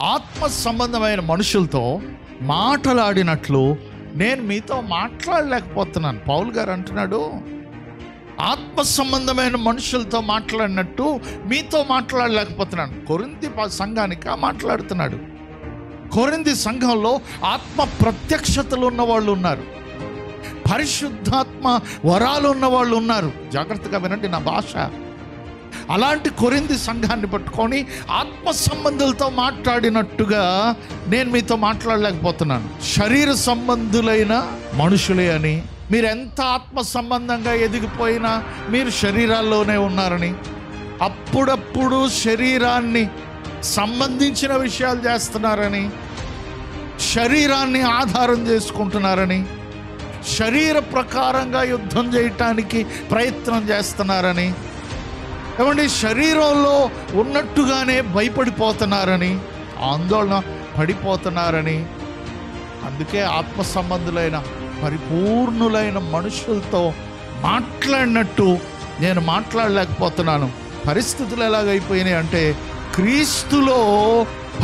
ఆత్మ సంబంధమైన మనుషులతో మాటలాడినట్లు నేను మీతో మాట్లాడలేకపోతున్నాను. పౌల్ గారు అంటున్నాడు ఆత్మ సంబంధమైన మనుషులతో మాట్లాడినట్టు మీతో మాట్లాడలేకపోతున్నాను. కొరింది సంఘానికి మాట్లాడుతున్నాడు కొరింది సంఘంలో ఆత్మ ప్రత్యక్షతలు ఉన్న వాళ్ళు ఉన్నారు. పరిశుద్ధాత్మ వరాలు ఉన్న వాళ్ళు ఉన్నారు. జాగ్రత్తగా వినండి నా భాష. అలాంటి కొరింది సంఘాన్ని పట్టుకొని ఆత్మ సంబంధులతో మాట్లాడినట్టుగా నేను మీతో మాట్లాడలేకపోతున్నాను. శరీర సంబంధులైన మనుషులే అని. మీరు ఎంత ఆత్మ సంబంధంగా ఎదిగిపోయినా మీరు శరీరాల్లోనే ఉన్నారని. అప్పుడప్పుడు శరీరాన్ని సంబంధించిన విషయాలు చేస్తున్నారని. శరీరాన్ని ఆధారం చేసుకుంటున్నారని. శరీర ప్రకారంగా యుద్ధం చేయటానికి ప్రయత్నం చేస్తున్నారని. ఏమండి? శరీరంలో ఉన్నట్టుగానే భయపడిపోతున్నారని ఆందోళన పడిపోతున్నారని అందుకే ఆత్మ సంబంధులైన పరిపూర్ణులైన మనుషులతో మాట్లాడినట్టు నేను మాట్లాడలేకపోతున్నాను. పరిస్థితులు ఎలాగైపోయినాయి అంటే క్రీస్తులో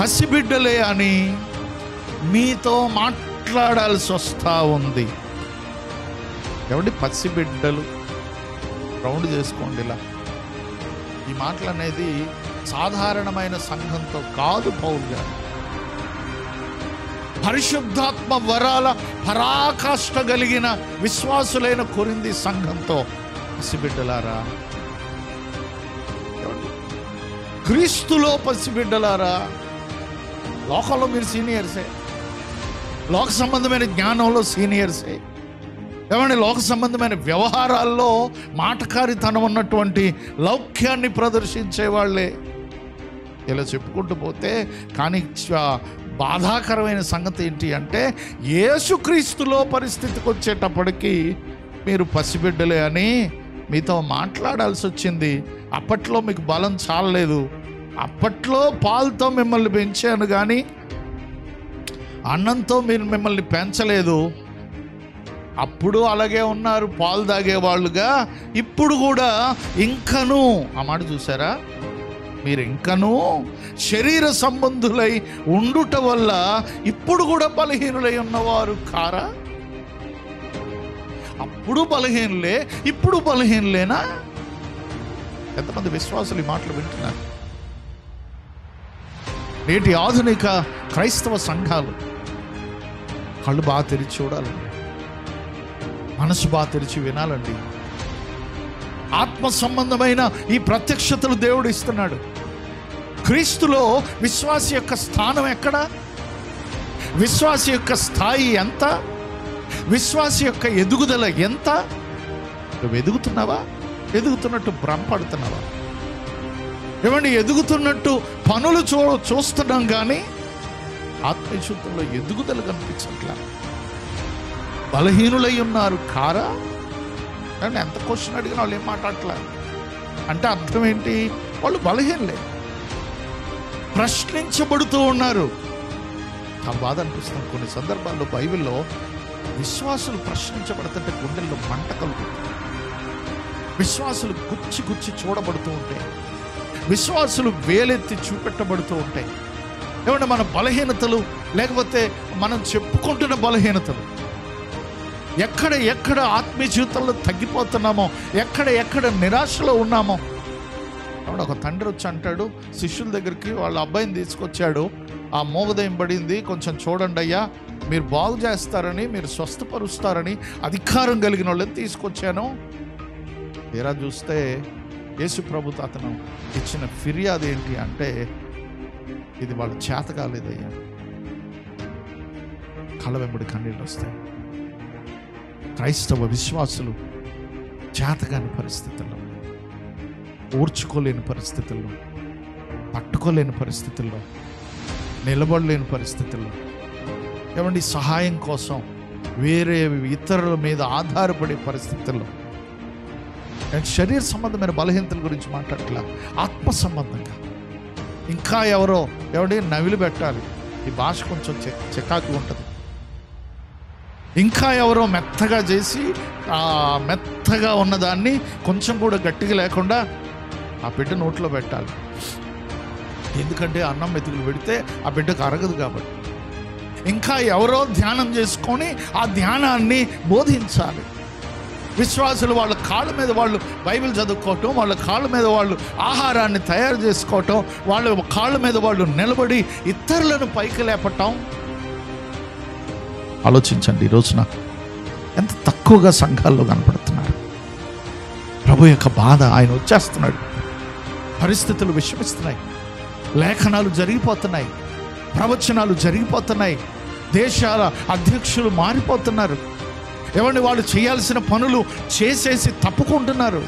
పసిబిడ్డలే అని మీతో మాట్లాడాల్సి వస్తూ ఉంది. ఏమండి? పసిబిడ్డలు. రౌండ్ చేసుకోండి ఇలా. ఈ మాటలు అనేది సాధారణమైన సంఘంతో కాదు పౌల్ గారు పరిశుద్ధాత్మ వరాల పరాకాష్ట కలిగిన విశ్వాసులైన కొరింది సంఘంతో పసిబిడ్డలారా. క్రీస్తులో పసిబిడ్డలారా. లోకంలో మీరు సీనియర్సే. లోక సంబంధమైన జ్ఞానంలో సీనియర్సే. ఏమండి లోక సంబంధమైన వ్యవహారాల్లో మాటకారితనం ఉన్నటువంటి లౌక్యాన్ని ప్రదర్శించే వాళ్ళే ఇలా చెప్పుకుంటూ పోతే కానీ బాధాకరమైన సంగతి ఏంటి అంటే యేసుక్రీస్తులో పరిస్థితికి వచ్చేటప్పటికి మీరు పసిబిడ్డలే అని మీతో మాట్లాడాల్సి వచ్చింది. అప్పట్లో మీకు బలం చాలలేదు. అప్పట్లో పాలతో మిమ్మల్ని పెంచాను కానీ అన్నంతో మీరు మిమ్మల్ని పెంచలేదు. అప్పుడు అలాగే ఉన్నారు పాలు తాగేవాళ్ళుగా ఇప్పుడు కూడా ఇంకను ఆ మాట చూసారా మీరు ఇంకనూ శరీర సంబంధులై ఉండుట వల్ల ఇప్పుడు కూడా బలహీనులై ఉన్నవారు కారా? అప్పుడు బలహీనులే ఇప్పుడు బలహీనులేనా? ఎంతమంది విశ్వాసులు ఈ మాటలు వింటున్నారు? నేటి ఆధునిక క్రైస్తవ సంఘాలు కళ్ళు బాగా తెరిచి చూడాలండి. మనసు బాగా తెరిచి వినాలండి. ఆత్మ సంబంధమైన ఈ ప్రత్యక్షతలు దేవుడు ఇస్తున్నాడు. క్రీస్తులో విశ్వాస యొక్క స్థానం ఎక్కడ? విశ్వాస యొక్క స్థాయి ఎంత? విశ్వాస యొక్క ఎదుగుదల ఎంత? నువ్వు ఎదుగుతున్నావా? ఎదుగుతున్నట్టు భ్రమపడుతున్నావా? ఏమండి ఎదుగుతున్నట్టు పనులు చూ చూస్తున్నాం కానీ ఆత్మశుద్ధంలో ఎదుగుదల కనిపించట్లా? బలహీనులై ఉన్నారు. కారా? కానీ ఎంత క్వశ్చన్ అడిగినా వాళ్ళు ఏం మాట్లాడట్లా? అంటే అర్థం ఏంటి? వాళ్ళు బలహీనలే. ప్రశ్నించబడుతూ ఉన్నారు. ఆ బాధ అనిపిస్తుంది. కొన్ని సందర్భాల్లో బైబిల్లో విశ్వాసులు ప్రశ్నించబడుతుంటే గుండెల్లో మంట కలుగుతుంది. విశ్వాసులు గుచ్చి గుచ్చి చూడబడుతూ ఉంటాయి విశ్వాసులు వేలెత్తి చూపెట్టబడుతూ ఉంటాయి ఏమంటే మన బలహీనతలు లేకపోతే మనం చెప్పుకుంటున్న బలహీనతలు ఎక్కడ ఎక్కడ ఆత్మీయ జీవితంలో తగ్గిపోతున్నామో ఎక్కడ ఎక్కడ నిరాశలో ఉన్నామో. అప్పుడు ఒక తండ్రి వచ్చి అంటాడు శిష్యుల దగ్గరికి వాళ్ళ అబ్బాయిని తీసుకొచ్చాడు. ఆ మోగదయం పడింది. కొంచెం చూడండి అయ్యా. మీరు బాగు చేస్తారని మీరు స్వస్థపరుస్తారని అధికారం కలిగిన వాళ్ళని తీసుకొచ్చాను. తీరా చూస్తే యేసు ప్రభు అతను ఇచ్చిన ఫిర్యాదు ఏంటి అంటే ఇది వాళ్ళ చేత కాలేదయ్యా. కళ్ళ వెంబడి కన్నీళ్ళు వస్తాయి. క్రైస్తవ విశ్వాసులు చేతగాని పరిస్థితుల్లో ఓర్చుకోలేని పరిస్థితుల్లో పట్టుకోలేని పరిస్థితుల్లో నిలబడలేని పరిస్థితుల్లో ఏమండి సహాయం కోసం వేరే ఇతరుల మీద ఆధారపడే పరిస్థితుల్లో. నేను శరీర సంబంధమైన బలహీనతల గురించి మాట్లాడట్లా? ఆత్మ సంబంధంగా. ఇంకా ఎవరో ఎవడే నవిలు పెట్టాలి. ఈ భాష కొంచెం చె ఉంటుంది. ఇంకా ఎవరో మెత్తగా చేసి ఆ మెత్తగా ఉన్నదాన్ని కొంచెం కూడా గట్టిగా లేకుండా ఆ బిడ్డ నోట్లో పెట్టాలి. ఎందుకంటే అన్నం మెతుకులు పెడితే ఆ బిడ్డకు అరగదు కాబట్టి. ఇంకా ఎవరో ధ్యానం చేసుకొని ఆ ధ్యానాన్ని బోధించాలి. విశ్వాసులు వాళ్ళ కాళ్ళ మీద వాళ్ళు బైబిల్ చదువుకోవటం వాళ్ళ కాళ్ళ మీద వాళ్ళు ఆహారాన్ని తయారు చేసుకోవటం వాళ్ళ కాళ్ళ మీద వాళ్ళు నిలబడి ఇతరులను పైకి లేపటం ఆలోచించండి ఈ రోజున. ఎంత తక్కువగా సంఘాల్లో కనపడుతున్నారు. ప్రభు యొక్క బాధ ఆయన వచ్చేస్తున్నాడు. పరిస్థితులు విషమిస్తున్నాయి. లేఖనాలు జరిగిపోతున్నాయి. ప్రవచనాలు జరిగిపోతున్నాయి. దేశాల అధ్యక్షులు మారిపోతున్నారు. ఏమండి వాళ్ళు చేయాల్సిన పనులు చేసేసి తప్పుకుంటున్నారు.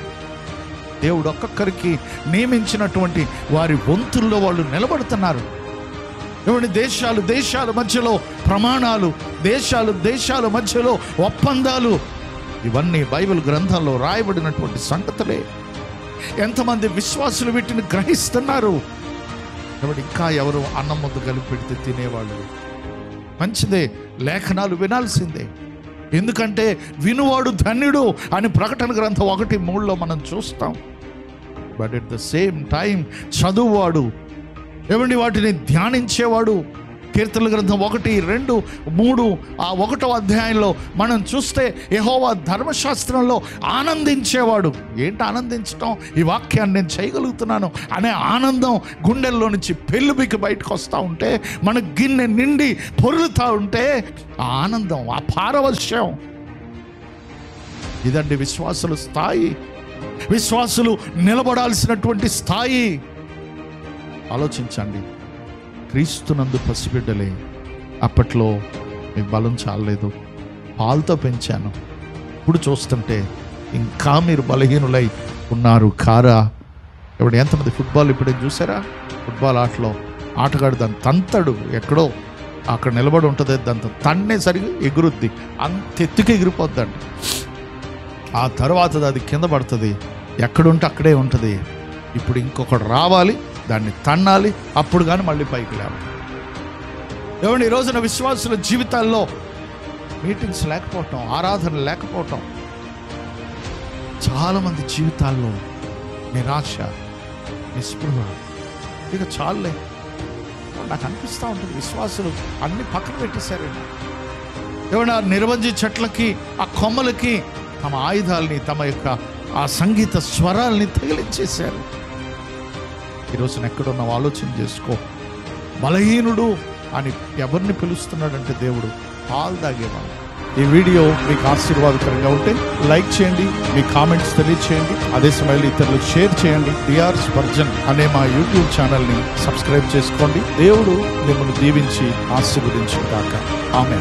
దేవుడు ఒక్కొక్కరికి నియమించినటువంటి వారి వంతుల్లో వాళ్ళు నిలబడుతున్నారు. ఏమండి? దేశాలు దేశాల మధ్యలో ప్రమాణాలు దేశాలు దేశాల మధ్యలో ఒప్పందాలు ఇవన్నీ బైబిల్ గ్రంథంలో రాయబడినటువంటి సంగతులే. ఎంతమంది విశ్వాసులు వీటిని గ్రహిస్తున్నారు? కాబట్టి ఇంకా ఎవరు అన్నం ముందు కలిపి పెడితే తినేవాళ్ళు? మంచిదే లేఖనాలు వినాల్సిందే. ఎందుకంటే వినువాడు ధన్యుడు అని ప్రకటన గ్రంథం ఒకటి మూడులో మనం చూస్తాం. But at the same time చదువువాడు ఏమండి? వాటిని ధ్యానించేవాడు కీర్తన గ్రంథం ఒకటి రెండు మూడు ఆ ఒకటో అధ్యాయంలో మనం చూస్తే యహోవా ధర్మశాస్త్రంలో ఆనందించేవాడు. ఏంటి ఆనందించటం? ఈ వాక్యాన్ని నేను చేయగలుగుతున్నాను అనే ఆనందం గుండెల్లో నుంచి పెళ్ళుబికి బయటకు వస్తూ ఉంటే మన గిన్నె నిండి పొరులుతూ ఉంటే ఆ ఆనందం ఆ పారవశ్యం. ఇదండి విశ్వాసుల స్థాయి. విశ్వాసులు నిలబడాల్సినటువంటి స్థాయి. ఆలోచించండి. క్రీస్తునందు పసిబిడ్డలే. అప్పట్లో మీ బలం చాలలేదు. పాలతో పెంచాను. ఇప్పుడు చూస్తుంటే ఇంకా మీరు బలహీనులై ఉన్నారు. కారా ఇప్పుడు ఎంతమంది ఫుట్బాల్ ఇప్పుడే చూసారా? ఫుట్బాల్ ఆటలో ఆటగాడు దాని తంతడు ఎక్కడో అక్కడ నిలబడి ఉంటుంది. దాంతో తన్నే సరిగా ఎగురుద్ది. అంత ఎత్తుకి ఎగిరిపోద్దండి. ఆ తర్వాత అది కింద పడుతుంది. ఎక్కడుంటే అక్కడే ఉంటుంది. ఇప్పుడు ఇంకొకడు రావాలి. దాన్ని తన్నాలి అప్పుడు కానీ మళ్ళీ పైకి లేవాలి. ఏమండి ఈ రోజున విశ్వాసుల జీవితాల్లో మీటింగ్స్ లేకపోవటం ఆరాధన లేకపోవటం చాలామంది జీవితాల్లో నిరాశ నిస్పృహ ఇక చాలులే. నాకు అనిపిస్తూ ఉంటుంది విశ్వాసులు అన్ని పక్కన పెట్టేశారండి ఏమైనా నిర్వంజి చెట్లకి ఆ కొమ్మలకి తమ ఆయుధాలని తమ యొక్క ఆ సంగీత స్వరాల్ని తగిలించేశారు. ఈరోజు ఎక్కడున్నావు ఆలోచన చేసుకో. బలహీనుడు అని ఎవరిని పిలుస్తున్నాడంటే దేవుడు? పాలు తాగేవాడు. ఈ వీడియో మీకు ఆశీర్వాదకరంగా ఉంటే లైక్ చేయండి మీ కామెంట్స్ తెలియచేయండి అదే సమయంలో ఇతరులకు షేర్ చేయండి. డిఆర్ స్పర్జన్ అనే మా యూట్యూబ్ ఛానల్ని సబ్స్క్రైబ్ చేసుకోండి. దేవుడు మిమ్మల్ని దీవించి ఆశీర్వదించుగాక ఆమె